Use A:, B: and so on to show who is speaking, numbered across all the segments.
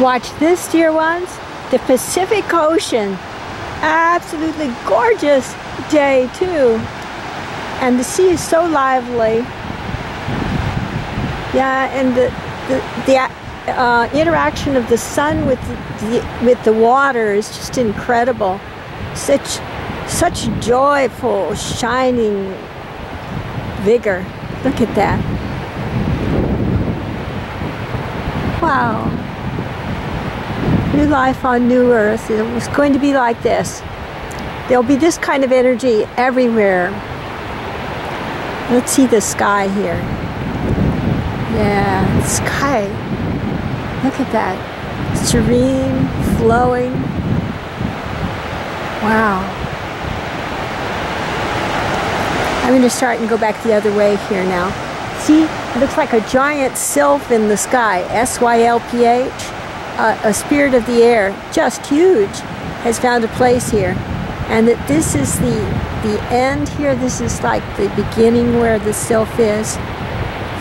A: Watch this, dear ones. The Pacific Ocean. Absolutely gorgeous day, too. And the sea is so lively. Yeah, and the, the, the uh, interaction of the sun with the, with the water is just incredible. Such, such joyful, shining vigor. Look at that. Wow. New life on New Earth. It was going to be like this. There'll be this kind of energy everywhere. Let's see the sky here. Yeah, sky. Look at that. Serene, flowing. Wow. I'm going to start and go back the other way here now. See, it looks like a giant sylph in the sky, S-Y-L-P-H, a spirit of the air, just huge, has found a place here. And that this is the, the end here, this is like the beginning where the sylph is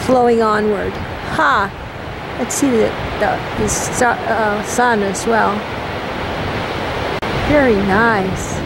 A: flowing onward. Ha! Let's see the, the, the uh, sun as well. Very nice.